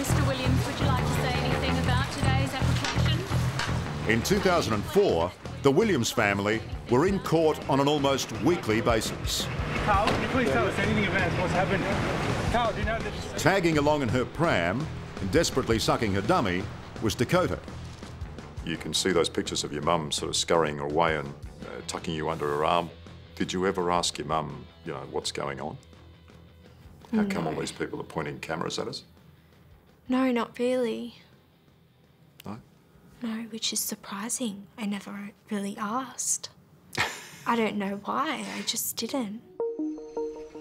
Mr. Williams, would you like to say anything about today's application? In 2004, the Williams family were in court on an almost weekly basis. Carl, can you please tell us anything about what's happened? Carl, do you know this? Tagging along in her pram and desperately sucking her dummy was Dhakota. You can see those pictures of your mum sort of scurrying away and uh, tucking you under her arm. Did you ever ask your mum, you know, what's going on? How hmm. come all these people are pointing cameras at us? No, not really. No? No, which is surprising. I never really asked. I don't know why, I just didn't.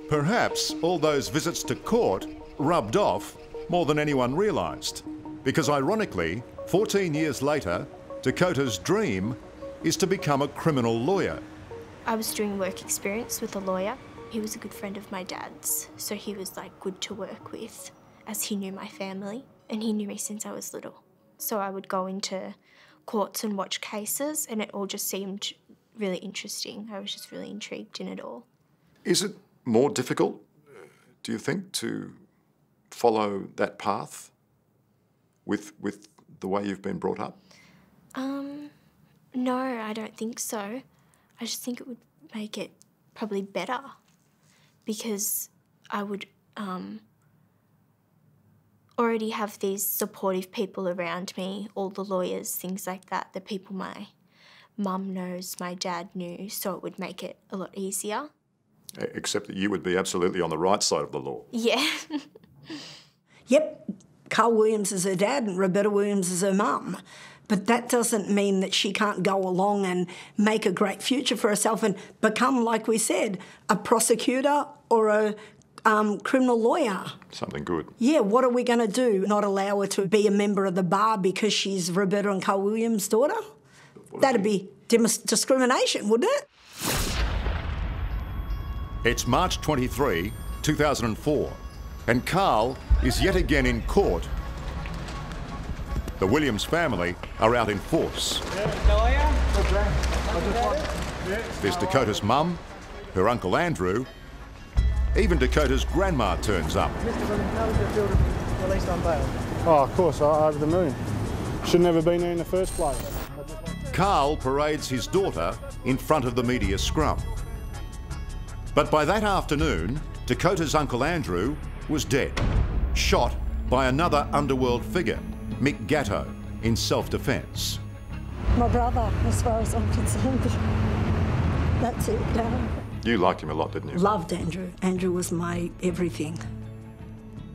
Perhaps all those visits to court rubbed off more than anyone realised. Because ironically, 14 years later, Dhakota's dream is to become a criminal lawyer. I was doing work experience with a lawyer. He was a good friend of my dad's, so he was like good to work with as he knew my family and he knew me since I was little. So I would go into courts and watch cases and it all just seemed really interesting. I was just really intrigued in it all. Is it more difficult, uh, do you think, to follow that path with, with the way you've been brought up? Um, no, I don't think so. I just think it would make it probably better because I would um, already have these supportive people around me, all the lawyers, things like that, the people my mum knows, my dad knew, so it would make it a lot easier. Except that you would be absolutely on the right side of the law. Yeah. Yep, Carl Williams is her dad and Roberta Williams is her mum. But that doesn't mean that she can't go along and make a great future for herself and become, like we said, a prosecutor or a um, criminal lawyer. Something good. Yeah, what are we going to do? Not allow her to be a member of the bar because she's Roberta and Carl Williams' daughter? That'd be dis- discrimination, wouldn't it? It's March 23, 2004, and Carl is yet again in court. The Williams family are out in force. There's Dhakota's mum, her uncle Andrew, even Dhakota's grandma turns up. Oh, of course, I over the moon. Should never have been there in the first place. Carl parades his daughter in front of the media scrum. But by that afternoon, Dhakota's uncle Andrew was dead, shot by another underworld figure, Mick Gatto, in self-defence. My brother, as far as I'm concerned. That's it. Yeah. You liked him a lot, didn't you? Loved Andrew. Andrew was my everything.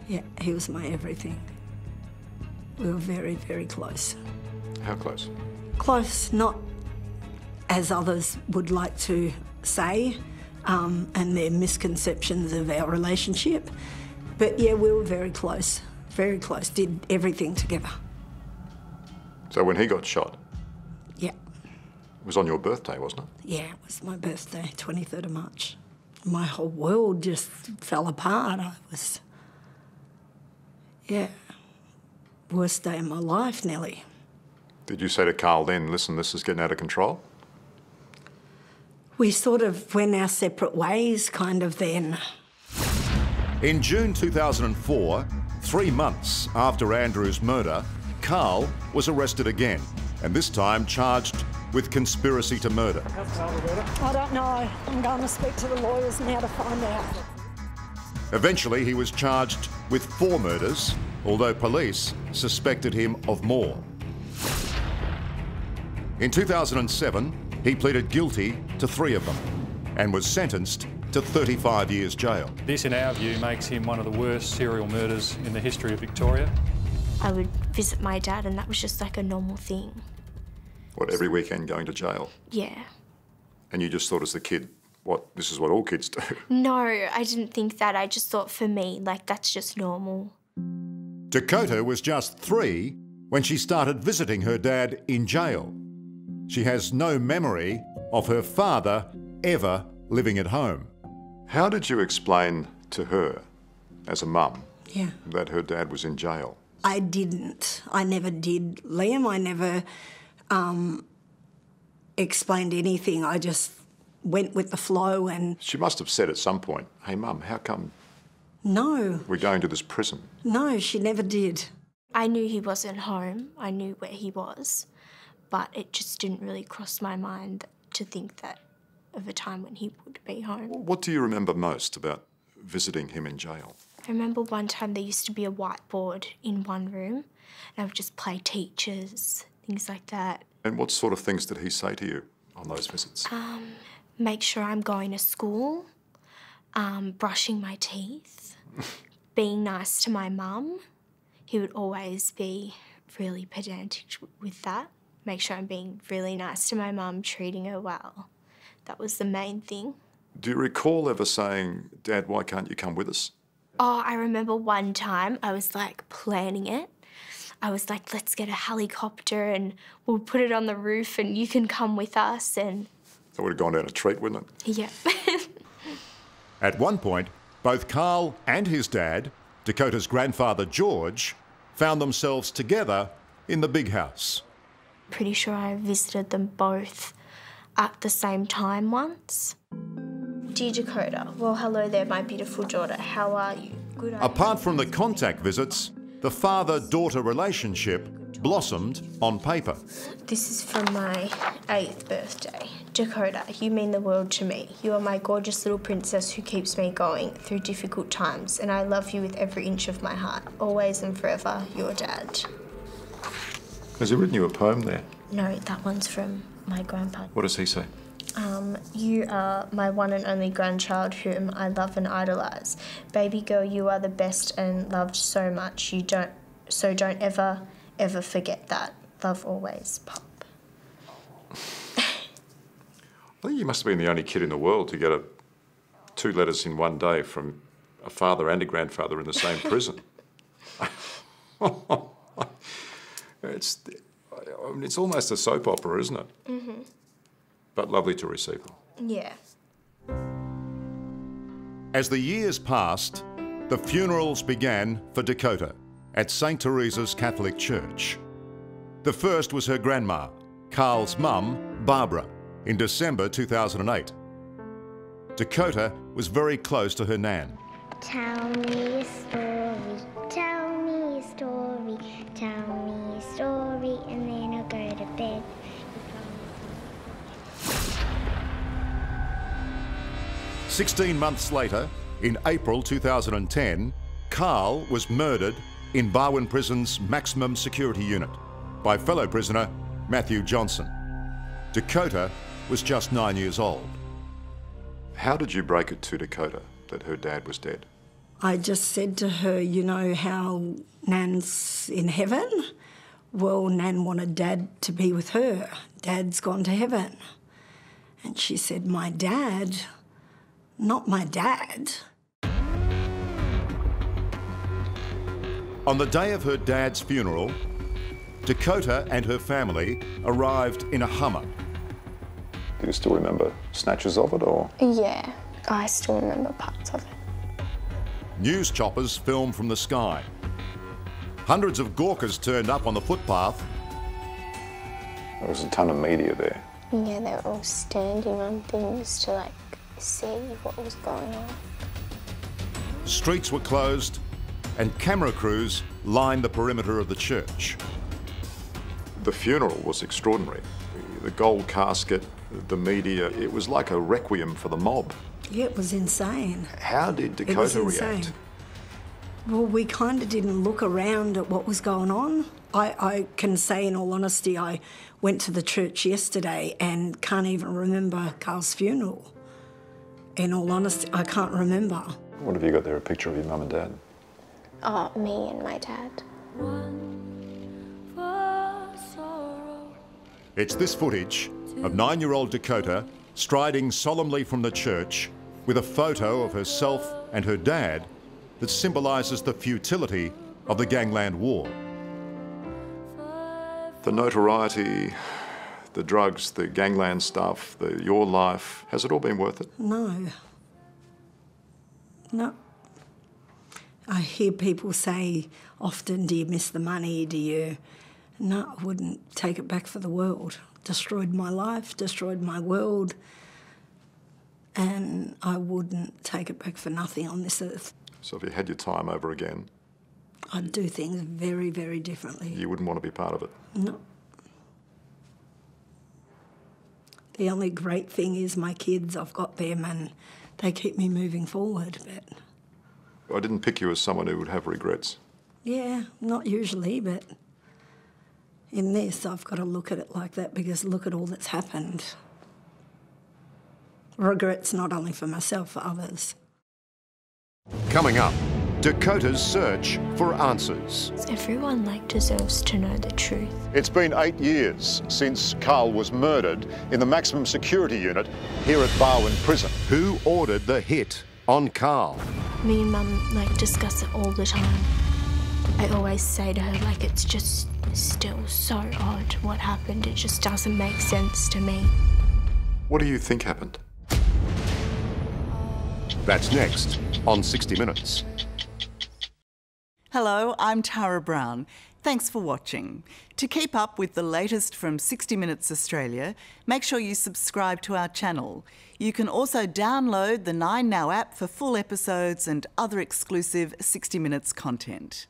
Yeah, he was my everything. We were very, very close. How close? Close, not as others would like to say, um, and their misconceptions of our relationship. But yeah, we were very close, very close, did everything together. So when he got shot, Yeah, it was on your birthday, wasn't it? yeah, it was my birthday, 23rd of March. My whole world just fell apart. I was, yeah, worst day of my life, Nellie. Did you say to Carl then, listen, this is getting out of control? We sort of went our separate ways, kind of then. In June 2004, three months after Andrew's murder, Carl was arrested again, and this time charged with conspiracy to murder. I don't know. I'm going to speak to the lawyers now to find out. Eventually, he was charged with four murders, although police suspected him of more. In 2007, he pleaded guilty to three of them and was sentenced to 35 years jail. This, in our view, makes him one of the worst serial murders in the history of Victoria. I would visit my dad, and that was just like a normal thing. What, every weekend going to jail? Yeah. And you just thought as a kid, what, this is what all kids do? No, I didn't think that. I just thought for me, like, that's just normal. Dhakota was just three when she started visiting her dad in jail. She has no memory of her father ever living at home. How did you explain to her, as a mum, Yeah. that her dad was in jail? I didn't. I never did, Liam. I never um, explained anything. I just went with the flow and She must have said at some point, hey, mum, how come no, we're going to this prison? no, she never did. I knew he wasn't home. I knew where he was, but it just didn't really cross my mind to think that of a time when he would be home. What do you remember most about visiting him in jail? I remember one time there used to be a whiteboard in one room, and I would just play teachers, things like that. And what sort of things did he say to you on those visits? Make sure I'm going to school, um, brushing my teeth, being nice to my mum. He would always be really pedantic with that. Make sure I'm being really nice to my mum, treating her well. That was the main thing. Do you recall ever saying, Dad, why can't you come with us? Oh, I remember one time I was like planning it. I was like, let's get a helicopter and we'll put it on the roof and you can come with us. And That would have gone down a treat, wouldn't it? yeah. At one point, both Carl and his dad, Dhakota's grandfather George, found themselves together in the big house. Pretty sure I visited them both at the same time once. Dear Dhakota, well, hello there, my beautiful daughter. How are you? Good. Apart from the contact visits, the father daughter relationship blossomed on paper. This is from my eighth birthday. Dhakota, you mean the world to me. You are my gorgeous little princess who keeps me going through difficult times, and I love you with every inch of my heart. Always and forever, your dad. Has he written you a poem there? No, that one's from my grandpa. What does he say? Um, you are my one and only grandchild whom I love and idolize. Baby girl, you are the best and loved so much. You don't so don't ever, ever forget that. Love always, Pop. I think you must have been the only kid in the world to get a, two letters in one day from a father and a grandfather in the same prison. it's, I mean, it's almost a soap opera, isn't it? But lovely to receive them. Yeah. As the years passed, the funerals began for Dhakota at St. Teresa's Catholic Church. The first was her grandma, Carl's mum, Barbara, in December 2008. Dhakota was very close to her nan. Tell me a story, 16 months later, in April 2010, Carl was murdered in Barwon Prison's maximum security unit by fellow prisoner Matthew Johnson. Dhakota was just nine years old. How did you break it to Dhakota that her dad was dead? I just said to her, you know how Nan's in heaven? Well, Nan wanted Dad to be with her. Dad's gone to heaven. And she said, My dad? Not my dad. On the day of her dad's funeral, Dhakota and her family arrived in a Hummer. Do you still remember snatches of it or? Yeah, I still remember parts of it. News choppers filmed from the sky. Hundreds of Gawkers turned up on the footpath There was a ton of media there. Yeah, they were all standing on things to like see what was going on. Streets were closed and camera crews lined the perimeter of the church. The funeral was extraordinary. The gold casket, the media, it was like a requiem for the mob. Yeah, it was insane. How did It was Dhakota insane. react? Well, we kind of didn't look around at what was going on. I, I can say, in all honesty, I went to the church yesterday and can't even remember Carl's funeral. In all honesty, I can't remember. What have you got there? A picture of your mum and dad? Oh, me and my dad. It's this footage of nine year old Dhakota striding solemnly from the church with a photo of herself and her dad that symbolises the futility of the gangland war. The notoriety, the drugs, the gangland stuff, the, your life, has it all been worth it? No. No. I hear people say often, do you miss the money? Do you. No, I wouldn't take it back for the world. Destroyed my life, destroyed my world. and I wouldn't take it back for nothing on this earth. So if you had your time over again, I'd do things very, very differently. you wouldn't want to be part of it. No. The only great thing is my kids, I've got them and they keep me moving forward. But I didn't pick you as someone who would have regrets. yeah, not usually, but in this, I've got to look at it like that because look at all that's happened. Regrets not only for myself, for others. Coming up, Dhakota's search for answers. Everyone like deserves to know the truth. It's been eight years since Carl was murdered in the maximum security unit here at Barwon Prison. Who ordered the hit on Carl? Me and Mum like discuss it all the time. I always say to her like it's just still so odd what happened. It just doesn't make sense to me. What do you think happened? That's next on 60 Minutes. Hello, I'm Tara Brown. Thanks for watching. To keep up with the latest from 60 Minutes Australia, make sure you subscribe to our channel. You can also download the 9Now app for full episodes and other exclusive 60 Minutes content.